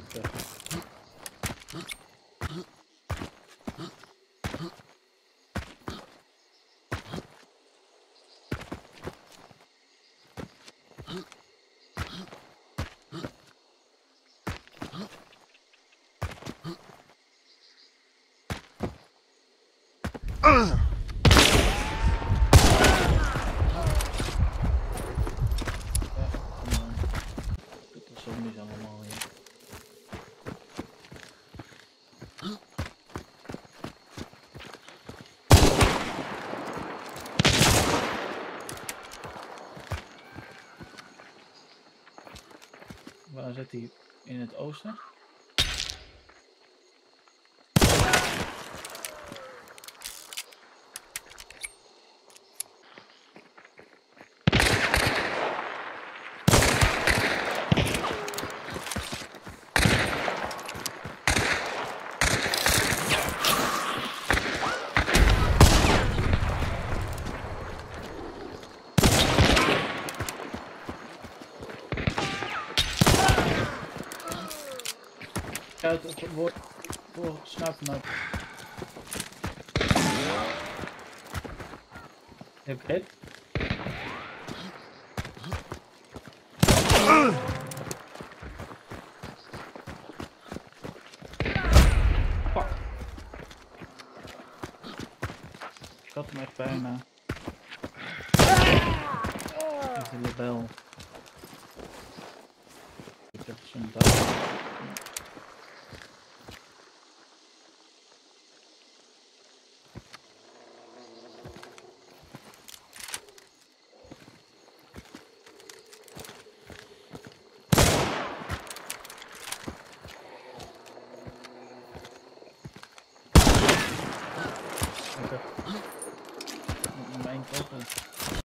character. Ugh! Waar zit hij? In het oosten? Wordt voor snappen ook. Heb je het? Had hem echt bijna. Met de libel. Ik heb zo'n duim. open.